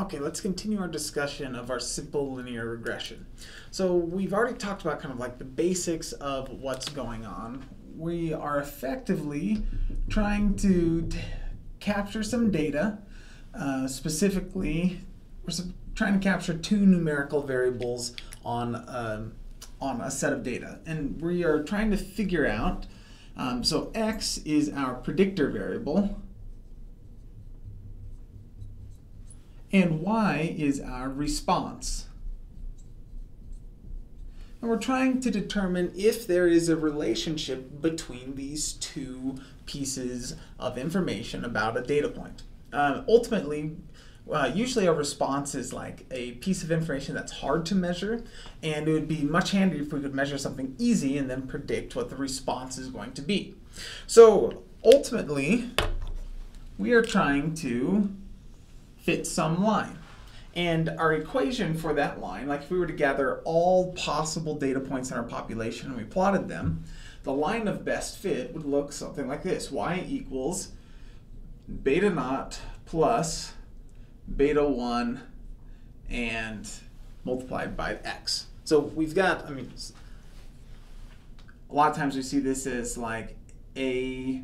Okay, let's continue our discussion of our simple linear regression. So we've already talked about kind of like the basics of what's going on. We are effectively trying to capture some data. Uh, specifically, we're trying to capture two numerical variables on, um, on a set of data. And we are trying to figure out, um, so x is our predictor variable, and y is our response. And we're trying to determine if there is a relationship between these two pieces of information about a data point. Uh, ultimately, uh, usually a response is like a piece of information that's hard to measure, and it would be much handier if we could measure something easy and then predict what the response is going to be. So ultimately, we are trying to fit some line. And our equation for that line, like if we were to gather all possible data points in our population and we plotted them, the line of best fit would look something like this. y equals beta naught plus beta 1 and multiplied by x. So we've got, I mean, a lot of times we see this as like a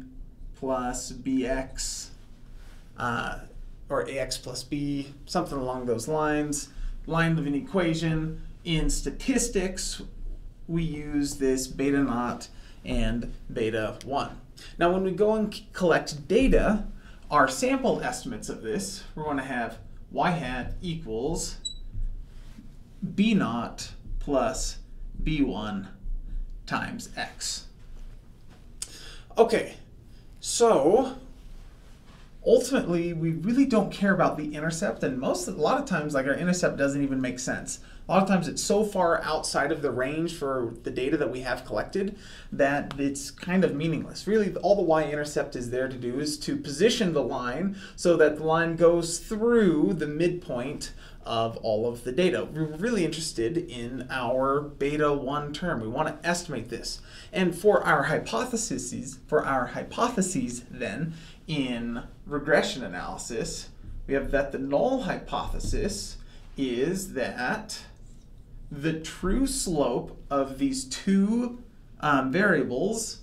plus bx uh, or ax plus b, something along those lines. Line of an equation. In statistics, we use this beta naught and beta 1. Now when we go and collect data, our sample estimates of this, we're going to have y hat equals b naught plus b1 times x. Okay, so ultimately we really don't care about the intercept and most a lot of times like our intercept doesn't even make sense a lot of times it's so far outside of the range for the data that we have collected that it's kind of meaningless really all the y-intercept is there to do is to position the line so that the line goes through the midpoint of all of the data. We're really interested in our beta 1 term. We want to estimate this. And for our hypotheses, for our hypotheses then, in regression analysis, we have that the null hypothesis is that the true slope of these two um, variables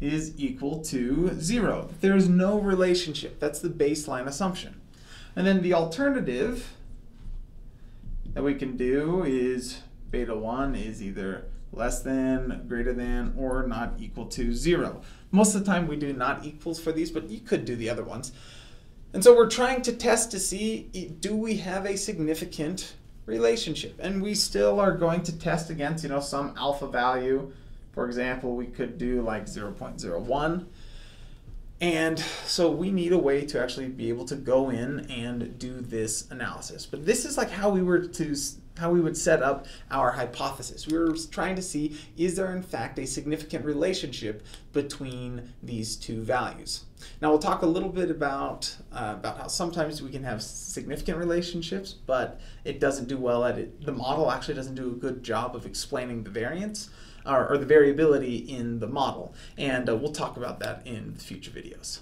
is equal to zero. There is no relationship. That's the baseline assumption. And then the alternative that we can do is beta 1 is either less than, greater than, or not equal to zero. Most of the time we do not equals for these, but you could do the other ones. And so we're trying to test to see, do we have a significant relationship? And we still are going to test against, you know, some alpha value. For example, we could do like 0.01. And so we need a way to actually be able to go in and do this analysis. But this is like how we were to how we would set up our hypothesis. We were trying to see is there in fact a significant relationship between these two values. Now we'll talk a little bit about uh, about how sometimes we can have significant relationships, but it doesn't do well at it. The model actually doesn't do a good job of explaining the variance or, or the variability in the model. And uh, we'll talk about that in future videos.